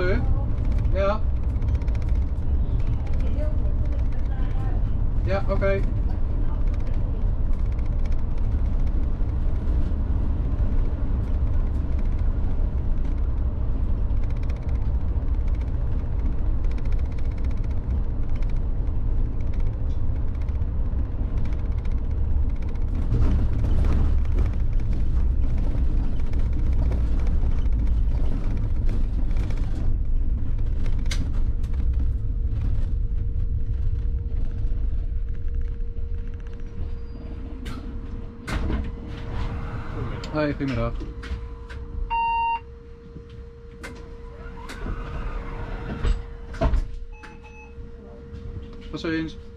Wat zegt u? Ja. Ja, oké. Hoi, goedemiddag. Tot ziens. Goedemiddag.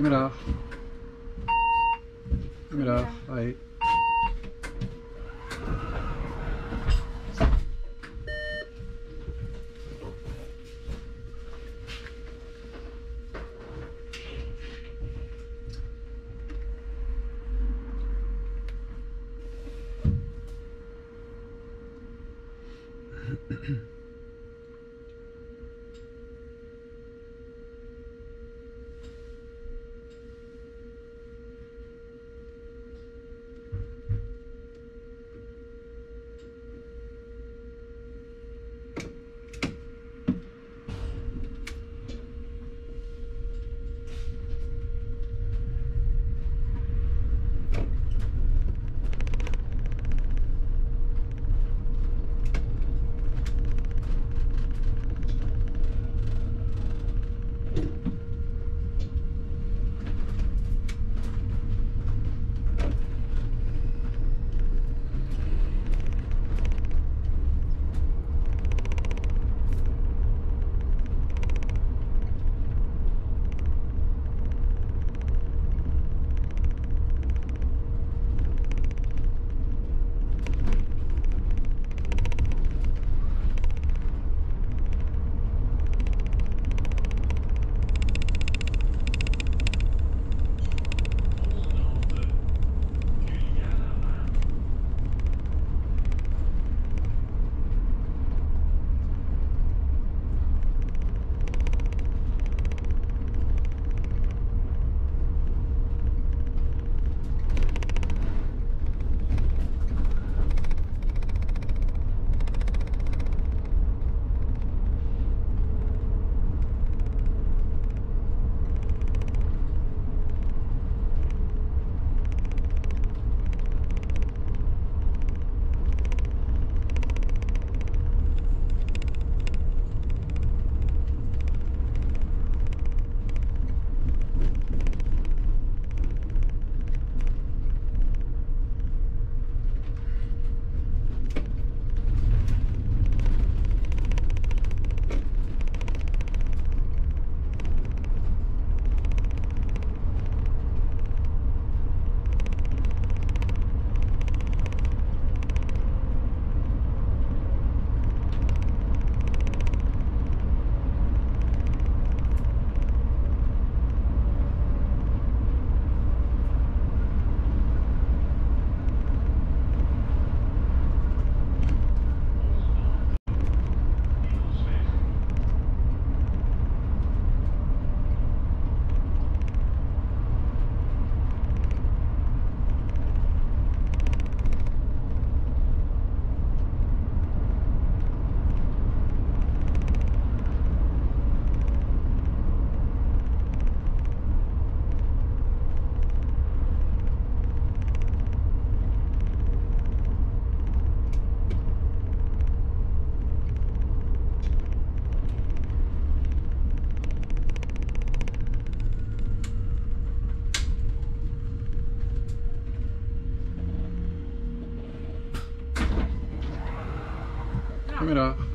Goedemiddag. Goedemiddag. Hoi. Goedemiddag. Hallo.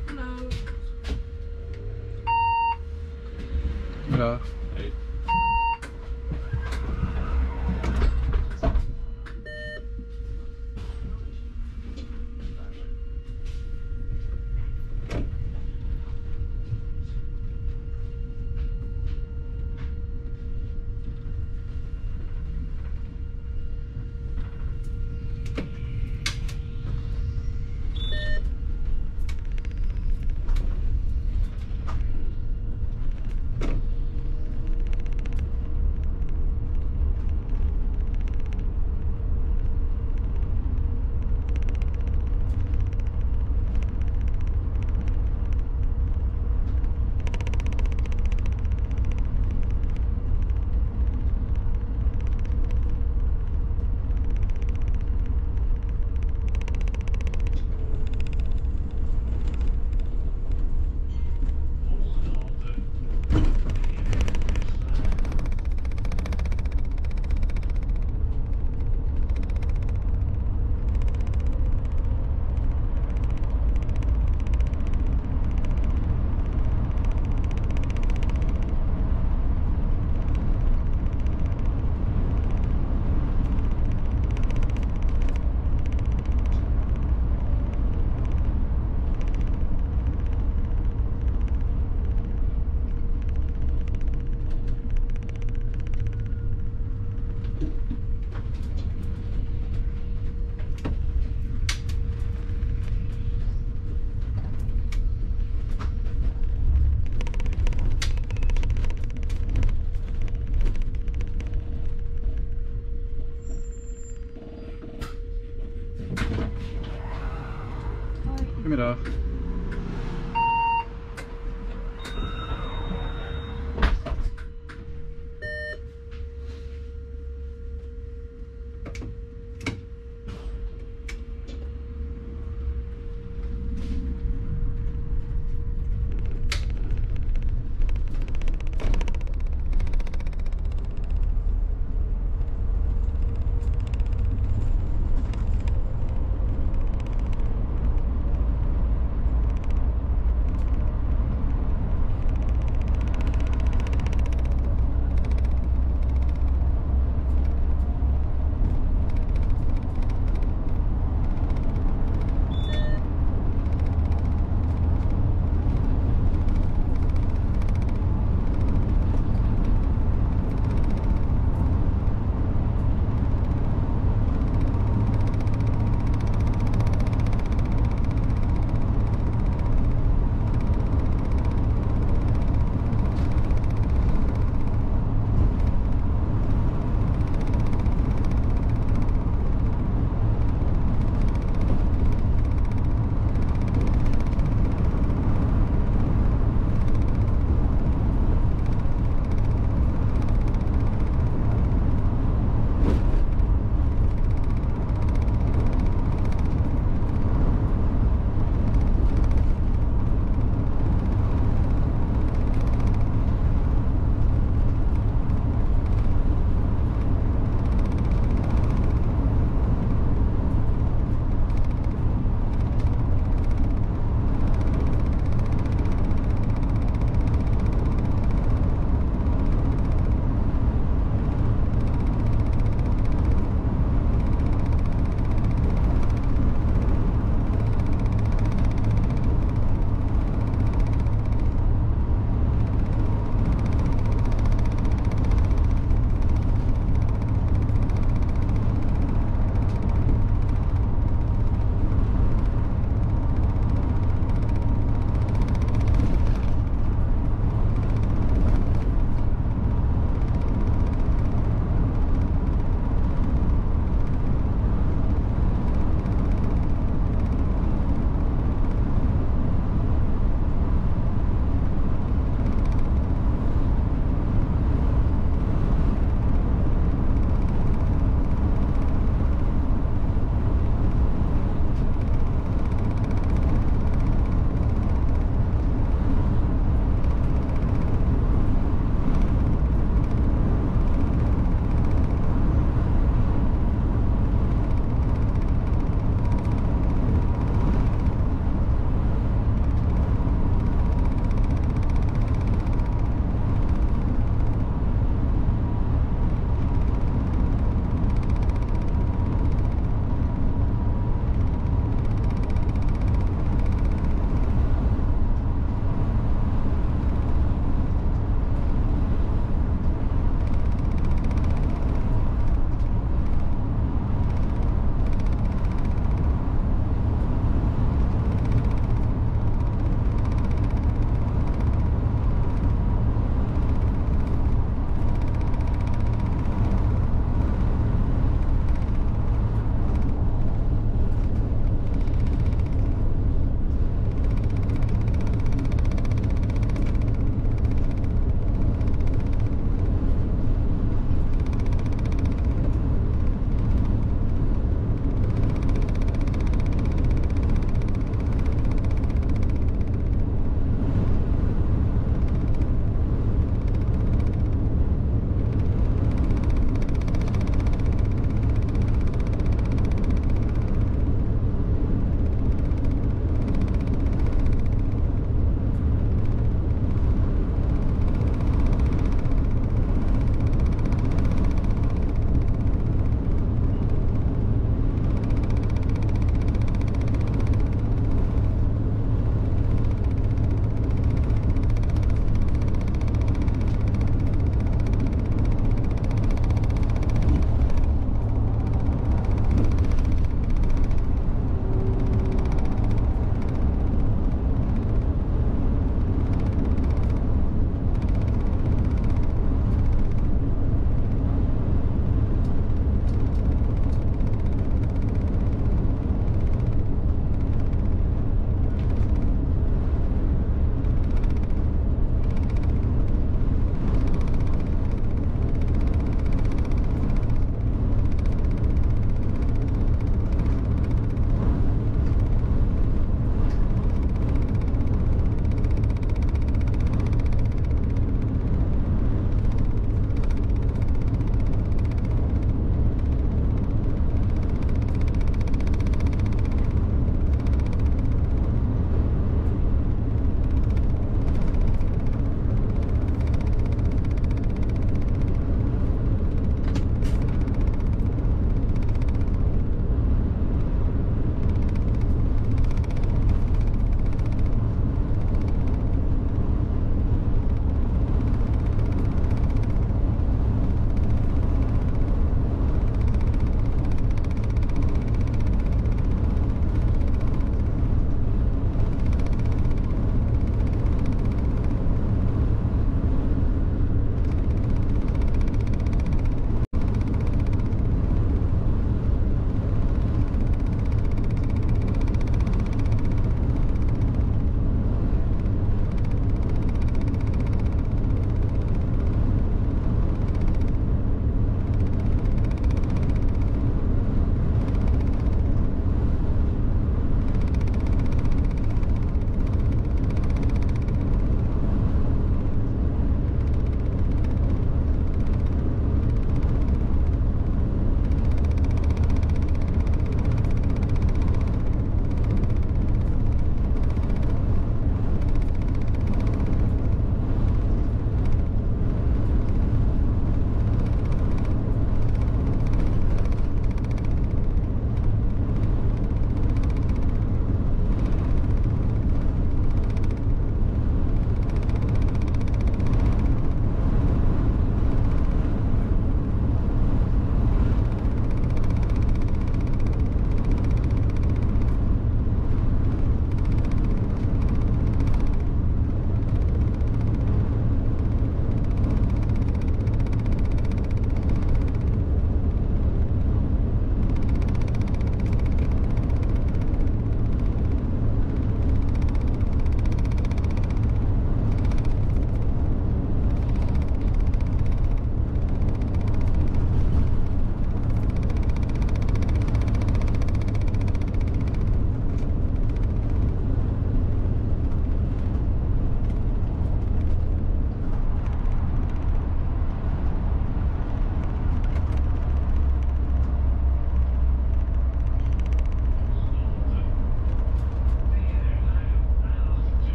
Goedemiddag.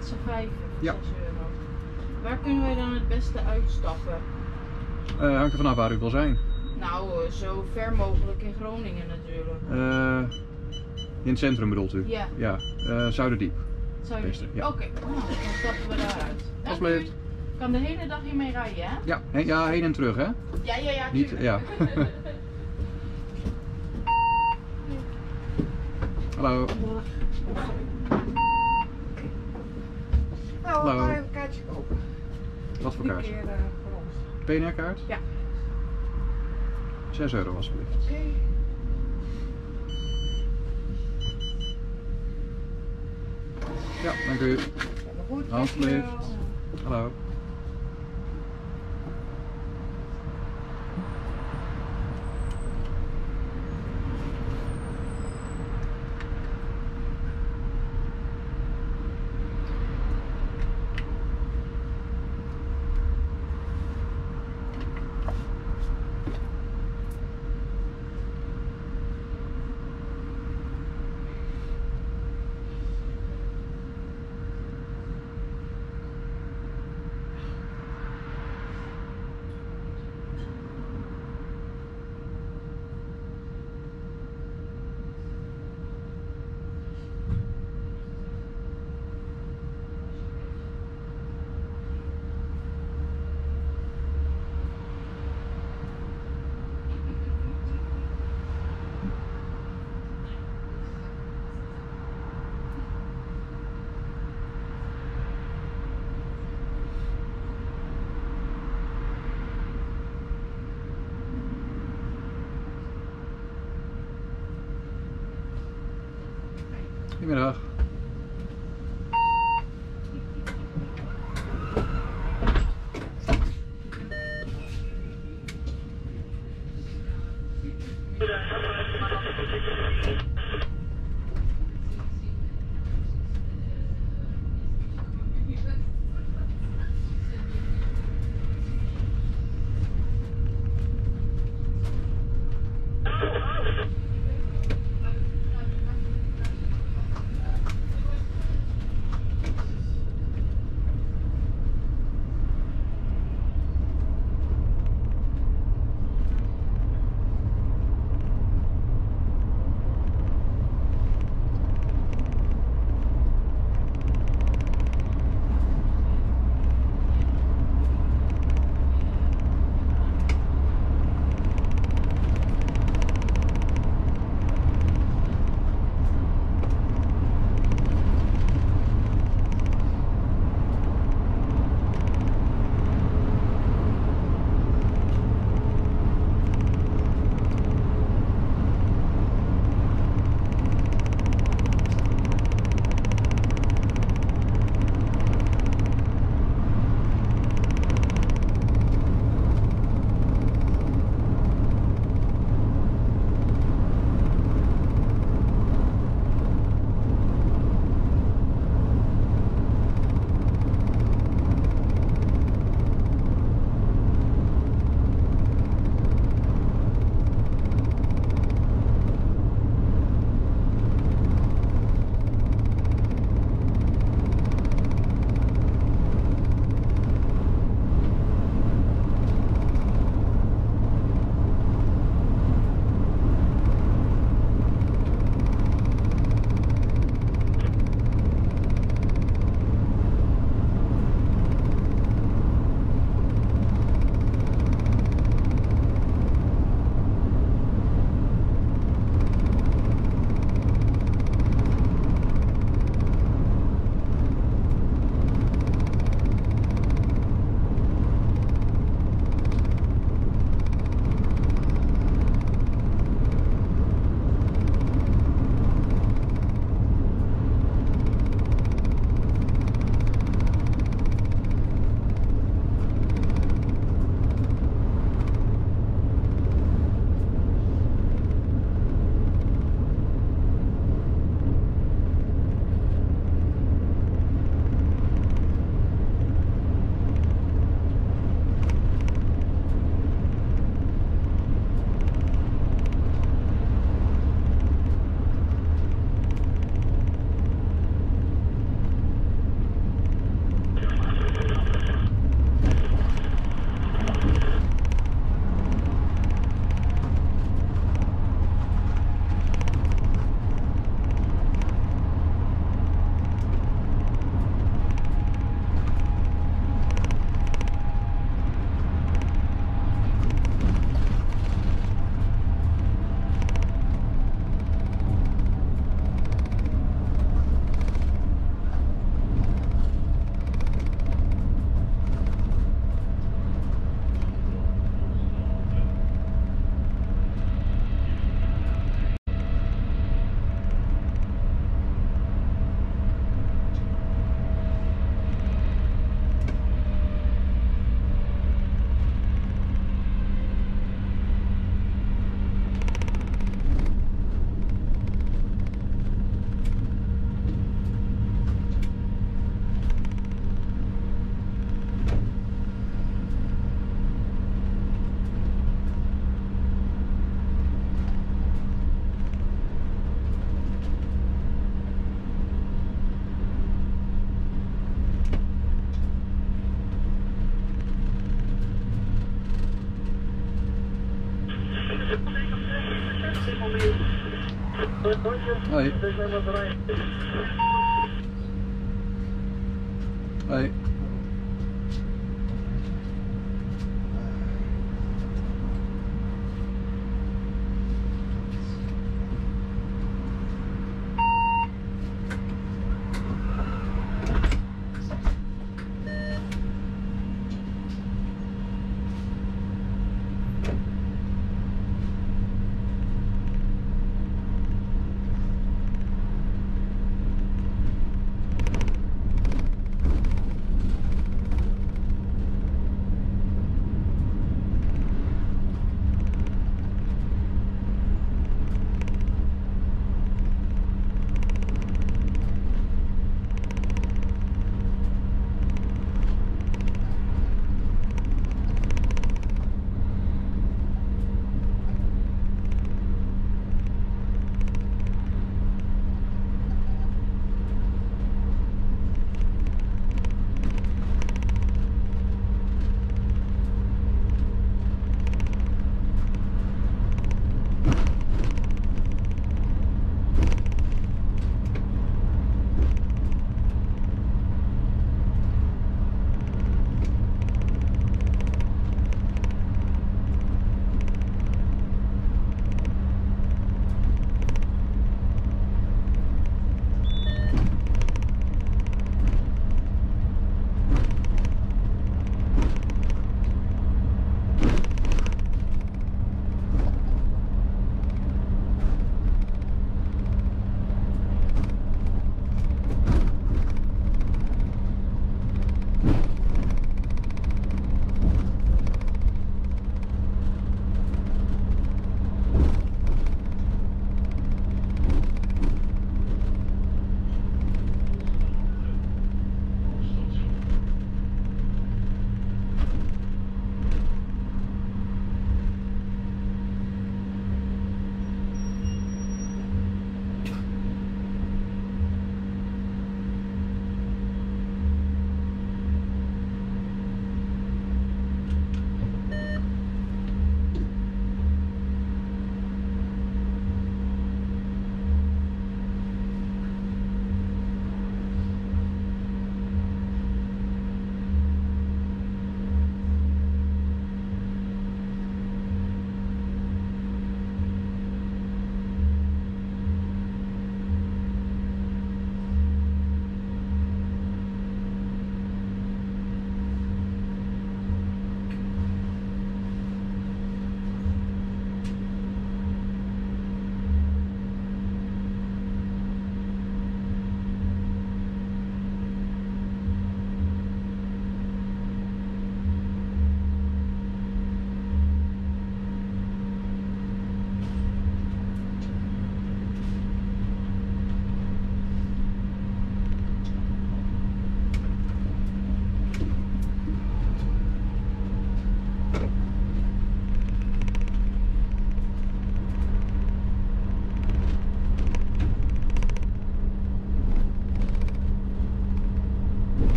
Met z'n vijf voor Ja. 6 euro. Waar kunnen wij dan het beste uitstappen? Eh, hangt er vanaf waar u wil zijn. Nou, eh, zo ver mogelijk in Groningen natuurlijk. Eh, in het centrum bedoelt u? Ja. Ja, Zuiderdiep. Ja. Oké, nou, dan stappen we daaruit. Alsjeblieft. Kan de hele dag hiermee rijden, hè? Ja, he- ja, heen en terug hè? Ja, ja, ja. Niet, ja. Hallo. Hallo. maar een kaartje kopen. Wat voor Die kaart? keer eh. PNR-kaart? Ja. 6 euro alsjeblieft. Oké. Ja, dank u. Alsjeblieft. Hallo. Goedemiddag. はい。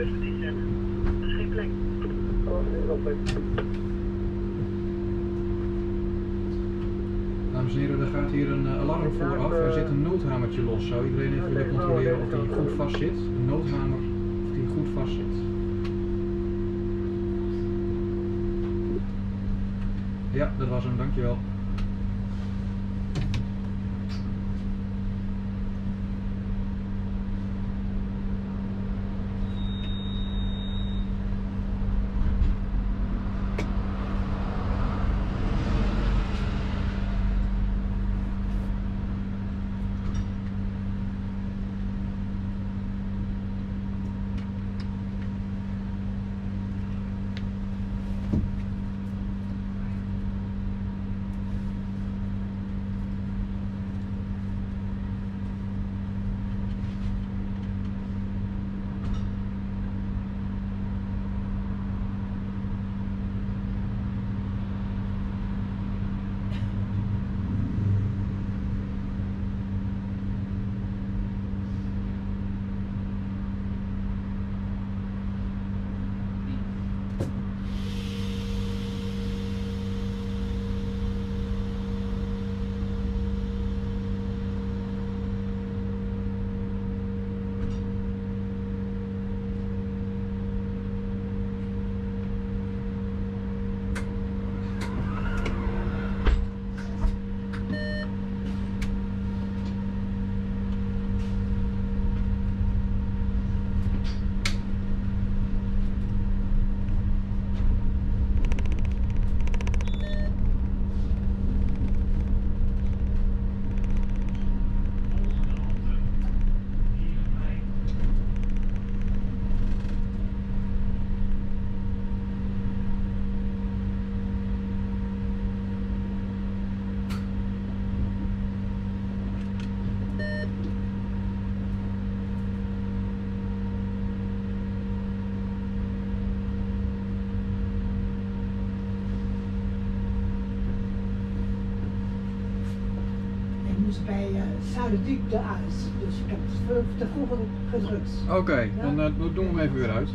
Inzetten. Is geen plek. Dames en heren, er gaat hier een eh, alarm voor af. Er zit een noodhamertje los. Zou iedereen even willen controleren of die goed vast zit? Een noodhamer, of die goed vast zit. Ja, dat was hem, dankjewel. Uh, de uit. Dus ik heb het te vroeg gedrukt. Oké, dan eh, doen we hem even weer uit.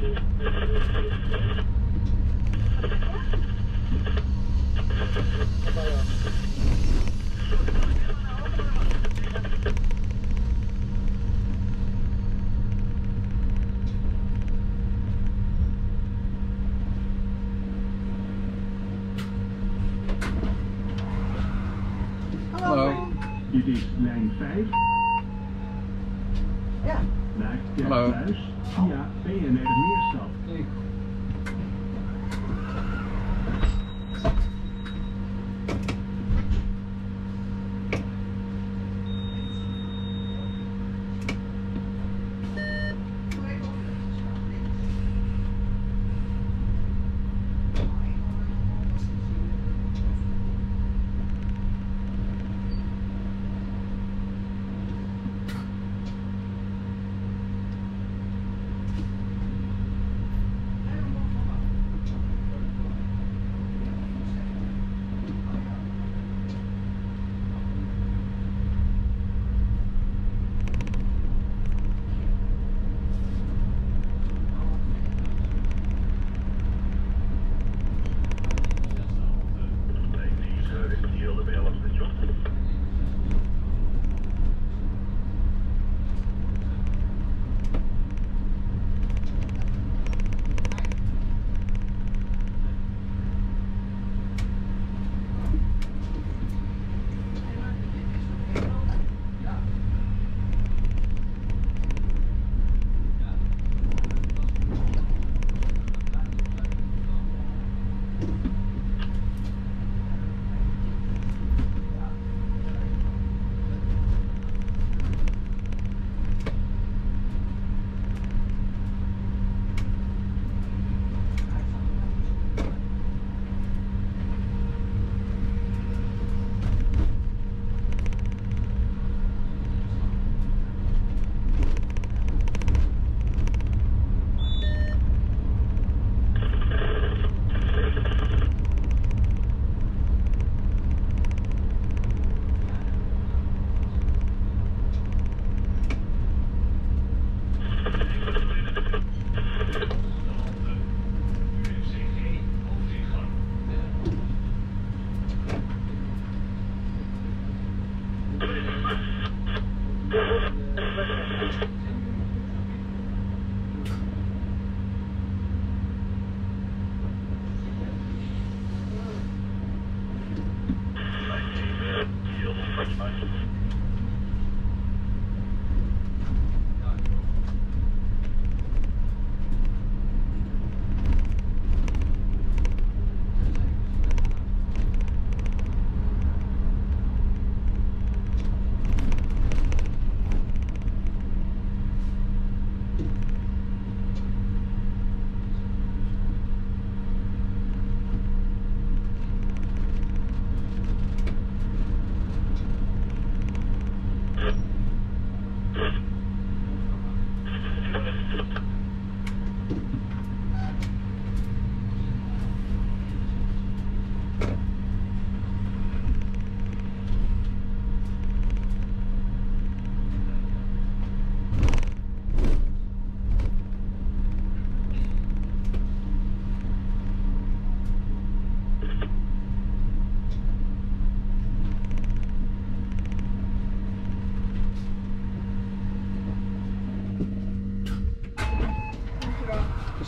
Thank you.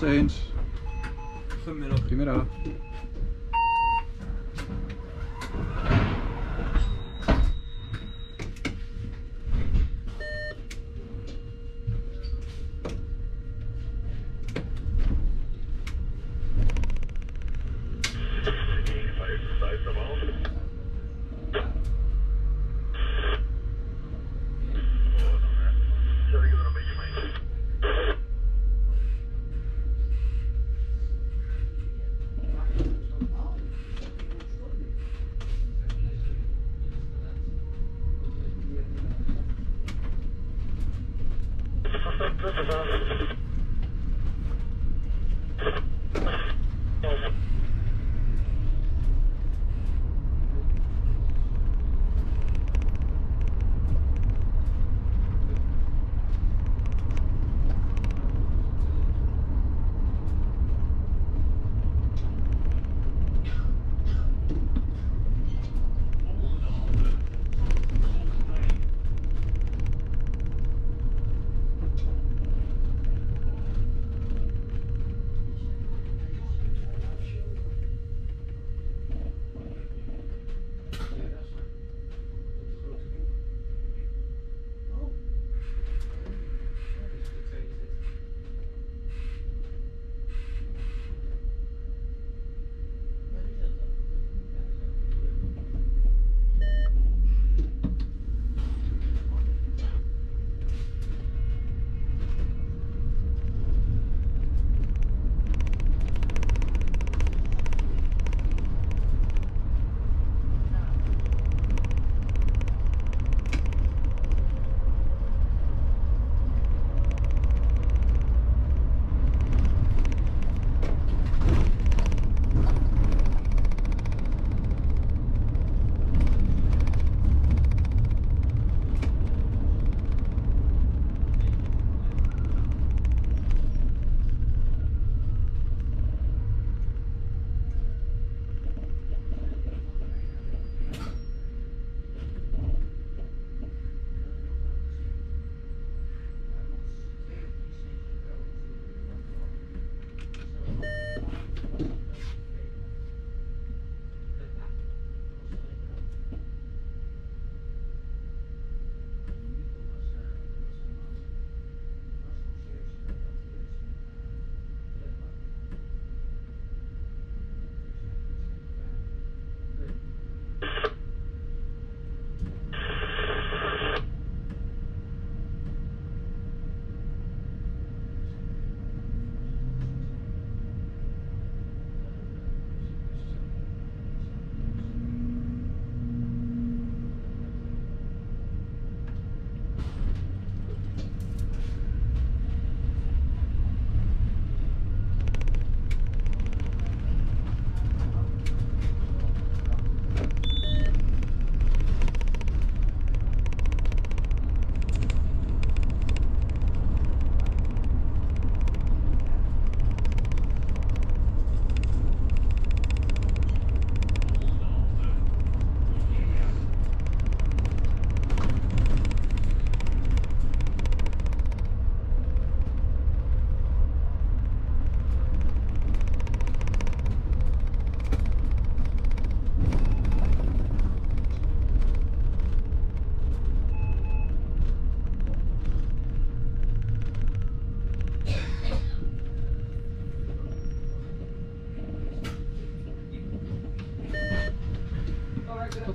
Eens. Goedemiddag. Goedemiddag.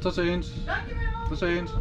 Tot ziens. Dankjewel. Tot ziens.